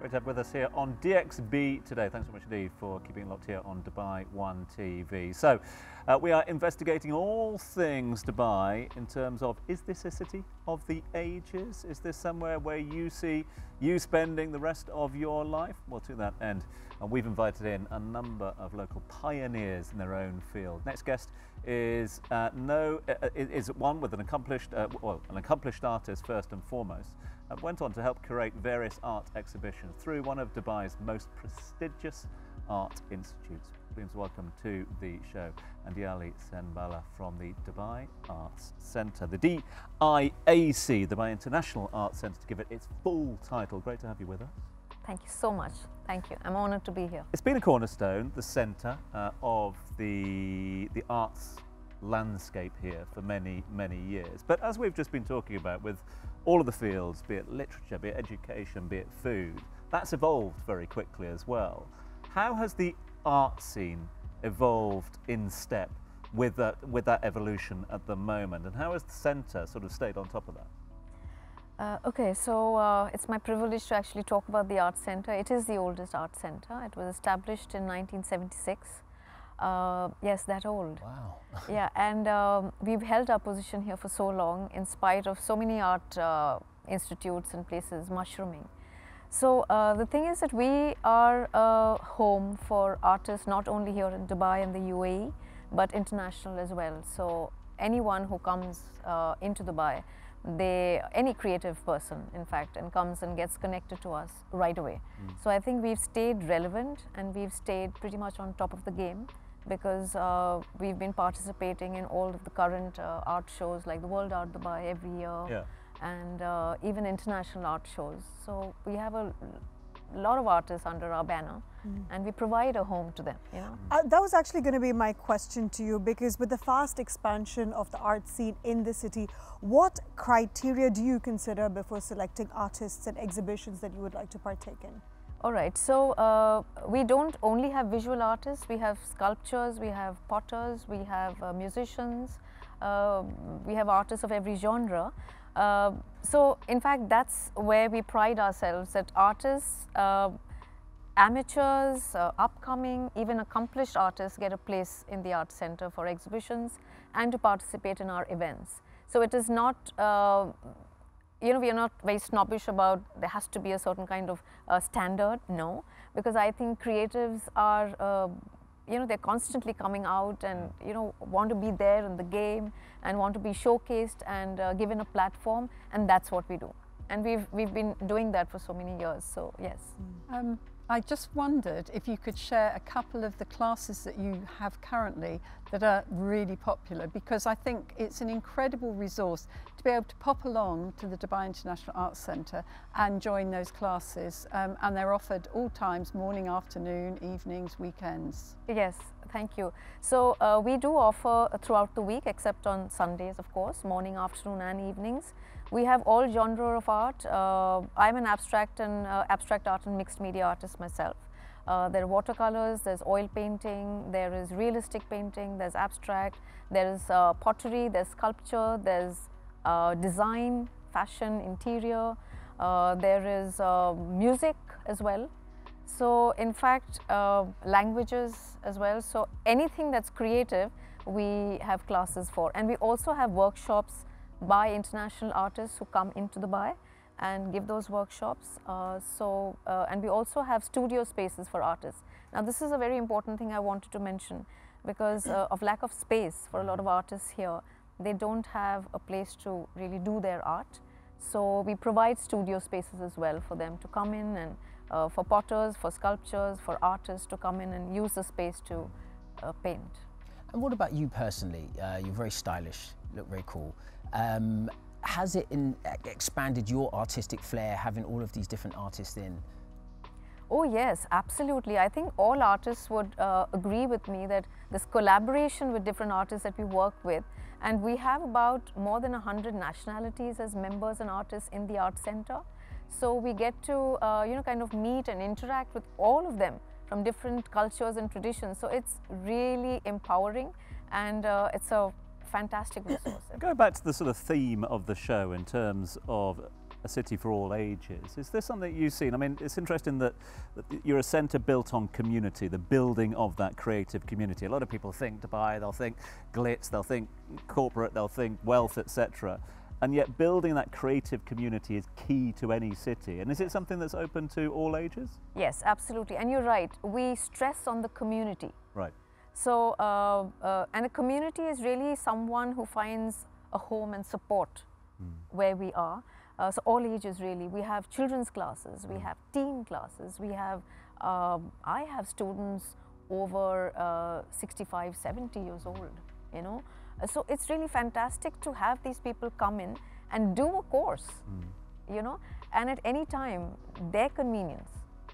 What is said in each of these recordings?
Great to have with us here on DXB today. Thanks so much indeed for keeping locked here on Dubai One TV. So, uh, we are investigating all things Dubai in terms of is this a city of the ages? Is this somewhere where you see you spending the rest of your life? Well, to that end, and we've invited in a number of local pioneers in their own field. Next guest is uh, no uh, is one with an accomplished uh, well an accomplished artist first and foremost and went on to help curate various art exhibitions through one of Dubai's most prestigious art institutes. Please welcome to the show Andiali Senbala from the Dubai Arts Centre, the DIAC, the Dubai International Arts Centre, to give it its full title. Great to have you with us. Thank you so much. Thank you. I'm honoured to be here. It's been a cornerstone, the centre uh, of the, the arts landscape here for many, many years. But as we've just been talking about with all of the fields, be it literature, be it education, be it food, that's evolved very quickly as well. How has the art scene evolved in step with that, with that evolution at the moment? And how has the centre sort of stayed on top of that? Uh, okay, so uh, it's my privilege to actually talk about the Art Centre. It is the oldest art centre. It was established in 1976 uh, yes, that old. Wow. yeah, and um, we've held our position here for so long in spite of so many art uh, institutes and places mushrooming. So uh, the thing is that we are a home for artists not only here in Dubai and the UAE, but international as well. So anyone who comes uh, into Dubai, they any creative person in fact and comes and gets connected to us right away mm. so i think we've stayed relevant and we've stayed pretty much on top of the game because uh, we've been participating in all of the current uh, art shows like the World Art Dubai every year yeah. and uh, even international art shows. So we have a lot of artists under our banner mm. and we provide a home to them you know uh, that was actually going to be my question to you because with the fast expansion of the art scene in the city what criteria do you consider before selecting artists and exhibitions that you would like to partake in all right, so uh, we don't only have visual artists, we have sculptures, we have potters, we have uh, musicians, uh, we have artists of every genre. Uh, so in fact, that's where we pride ourselves that artists, uh, amateurs, uh, upcoming, even accomplished artists get a place in the art center for exhibitions and to participate in our events. So it is not you know, we are not very snobbish about there has to be a certain kind of uh, standard, no, because I think creatives are, uh, you know, they're constantly coming out and, you know, want to be there in the game and want to be showcased and uh, given a platform, and that's what we do. And we've, we've been doing that for so many years, so yes. Um, I just wondered if you could share a couple of the classes that you have currently that are really popular because I think it's an incredible resource to be able to pop along to the Dubai International Arts Centre and join those classes um, and they're offered all times, morning, afternoon, evenings, weekends. Yes, thank you. So uh, we do offer throughout the week except on Sundays of course, morning, afternoon and evenings. We have all genre of art. Uh, I'm an abstract and uh, abstract art and mixed media artist myself. Uh, there are watercolors, there's oil painting, there is realistic painting, there's abstract, there is uh, pottery, there's sculpture, there's uh, design, fashion, interior, there is music as well. So in fact, languages as well. So anything that's creative, we have classes for. And we also have workshops by international artists who come into Dubai and give those workshops. Uh, so, uh, and we also have studio spaces for artists. Now, this is a very important thing I wanted to mention because uh, of lack of space for a lot of artists here. They don't have a place to really do their art. So, we provide studio spaces as well for them to come in and uh, for potters, for sculptures, for artists to come in and use the space to uh, paint. And what about you personally? Uh, you're very stylish, look very cool. Um, has it in, expanded your artistic flair having all of these different artists in? Oh yes, absolutely. I think all artists would uh, agree with me that this collaboration with different artists that we work with and we have about more than 100 nationalities as members and artists in the art center. So we get to uh, you know kind of meet and interact with all of them from different cultures and traditions. So it's really empowering and uh, it's a fantastic resource. Go back to the sort of theme of the show in terms of a city for all ages. Is there something you've seen? I mean, it's interesting that, that you're a centre built on community, the building of that creative community. A lot of people think Dubai, they'll think glitz, they'll think corporate, they'll think wealth, etc. And yet, building that creative community is key to any city. And is it something that's open to all ages? Yes, absolutely. And you're right. We stress on the community. Right. So, uh, uh, and a community is really someone who finds a home and support mm. where we are. Uh, so, all ages really. We have children's classes, we hmm. have teen classes, we have, um, I have students over uh, 65, 70 years old, you know. So it's really fantastic to have these people come in and do a course, mm. you know, and at any time, their convenience.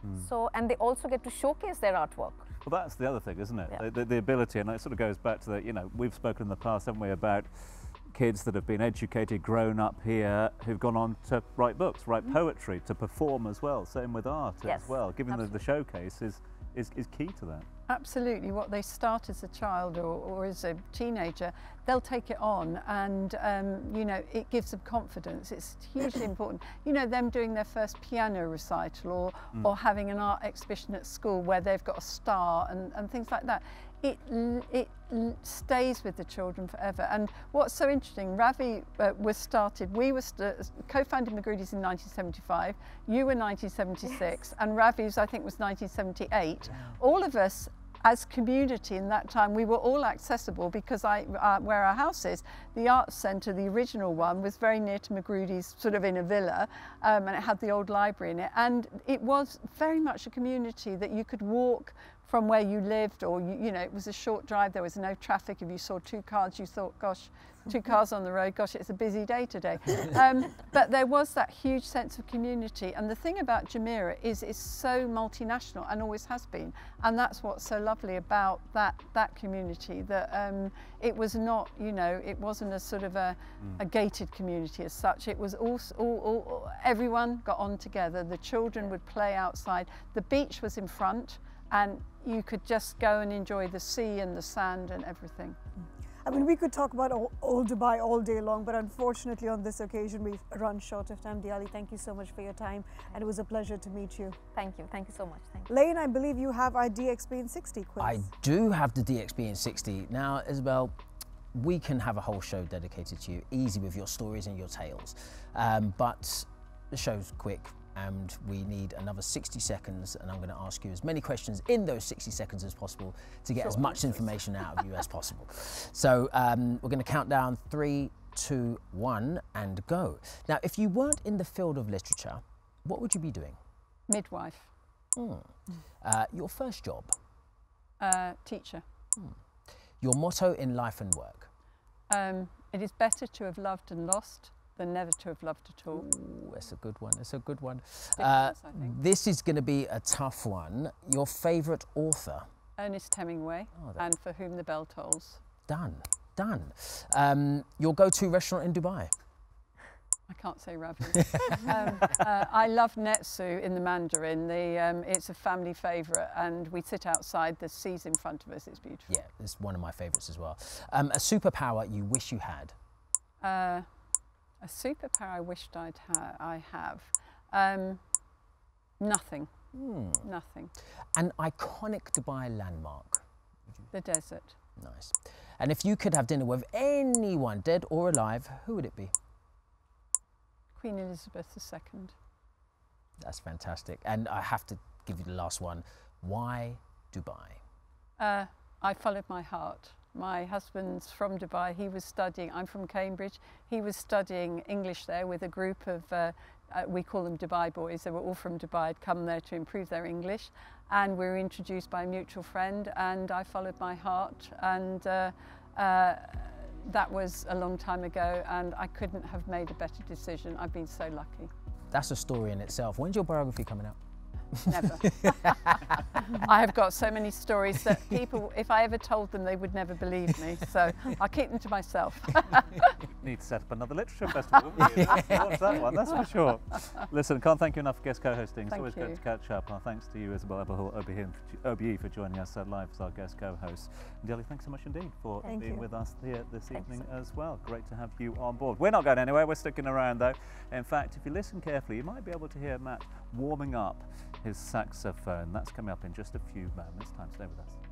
Mm. So, and they also get to showcase their artwork. Well, that's the other thing, isn't it? Yeah. The, the, ability, and it sort of goes back to the, you know, we've spoken in the past, haven't we, about kids that have been educated, grown up here, who've gone on to write books, write mm. poetry, to perform as well. Same with art yes, as well. Giving them the showcase is, is, is key to that. Absolutely. What they start as a child or, or as a teenager, they'll take it on and, um, you know, it gives them confidence. It's hugely important. You know, them doing their first piano recital or, mm. or having an art exhibition at school where they've got a star and, and things like that. It, it stays with the children forever. And what's so interesting, Ravi uh, was started, we were co-founded Magrudy's in 1975, you were 1976, yes. and Ravi's I think was 1978. All of us as community in that time, we were all accessible because I, uh, where our house is, the arts centre, the original one, was very near to Magrudy's, sort of in a villa, um, and it had the old library in it. And it was very much a community that you could walk from where you lived or you, you know it was a short drive there was no traffic. If you saw two cars you thought gosh two cars on the road gosh it's a busy day today. Um, but there was that huge sense of community. And the thing about Jumeirah is it's so multinational and always has been. And that's what's so lovely about that that community that um, it was not you know it wasn't a sort of a, mm. a gated community as such. It was all, all, all everyone got on together. The children would play outside. The beach was in front and you could just go and enjoy the sea and the sand and everything. I mean, we could talk about old Dubai all day long, but unfortunately on this occasion we've run short of time. Diyali, thank you so much for your time, and it was a pleasure to meet you. Thank you. Thank you so much. Thank you. Lane, I believe you have our DXB in 60 quiz. I do have the DXB in 60. Now, Isobel, we can have a whole show dedicated to you, easy with your stories and your tales. Um, but the show's quick, and we need another 60 seconds and I'm going to ask you as many questions in those 60 seconds as possible to get as much information out of you as possible. So um, we're going to count down three, two, one and go. Now if you weren't in the field of literature, what would you be doing? Midwife. Mm. Uh, your first job? Uh, teacher. Mm. Your motto in life and work? Um, it is better to have loved and lost than never to have loved at all. Ooh, that's a good one. That's a good one. Uh, this is going to be a tough one. Your favourite author? Ernest Hemingway, oh, and For Whom the Bell Tolls. Done. Done. Um, your go-to restaurant in Dubai? I can't say Ravi. um, uh, I love Netsu in the Mandarin. The, um, it's a family favourite and we sit outside, the sea's in front of us, it's beautiful. Yeah, it's one of my favourites as well. Um, a superpower you wish you had? Uh, a superpower I wished I'd ha I have. Um, nothing. Hmm. Nothing. An iconic Dubai landmark? The desert. Nice. And if you could have dinner with anyone, dead or alive, who would it be? Queen Elizabeth II. That's fantastic. And I have to give you the last one. Why Dubai? Uh, I followed my heart. My husband's from Dubai. He was studying, I'm from Cambridge. He was studying English there with a group of, uh, uh, we call them Dubai boys. They were all from Dubai, had come there to improve their English. And we were introduced by a mutual friend and I followed my heart. And uh, uh that was a long time ago and I couldn't have made a better decision. I've been so lucky. That's a story in itself. When's your biography coming out? Never. I have got so many stories that people, if I ever told them, they would never believe me. So I'll keep them to myself. Need to set up another literature festival. wouldn't you? Watch that one, that's for sure. Listen, can't thank you enough for guest co-hosting. It's Thank always you. good to catch up. Our thanks to you, Isobel Abulhoul, OBE, OBE for joining us uh, live as our guest co-host. And Dilly, thanks so much indeed for Thank being you. with us here this Thanks evening as well. Great to have you on board. We're not going anywhere. We're sticking around though. In fact, if you listen carefully, you might be able to hear Matt warming up his saxophone. That's coming up in just a few moments. Time to stay with us.